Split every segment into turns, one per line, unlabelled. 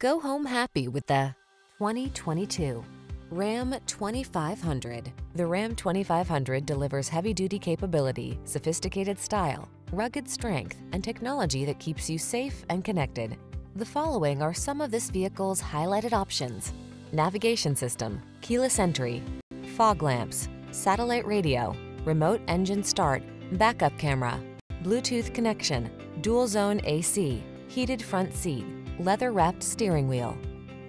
Go home happy with the 2022 Ram 2500. The Ram 2500 delivers heavy-duty capability, sophisticated style, rugged strength, and technology that keeps you safe and connected. The following are some of this vehicle's highlighted options. Navigation system, keyless entry, fog lamps, satellite radio, remote engine start, backup camera, Bluetooth connection, dual zone AC, heated front seat, leather wrapped steering wheel.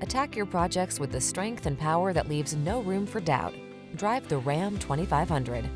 Attack your projects with the strength and power that leaves no room for doubt. Drive the Ram 2500.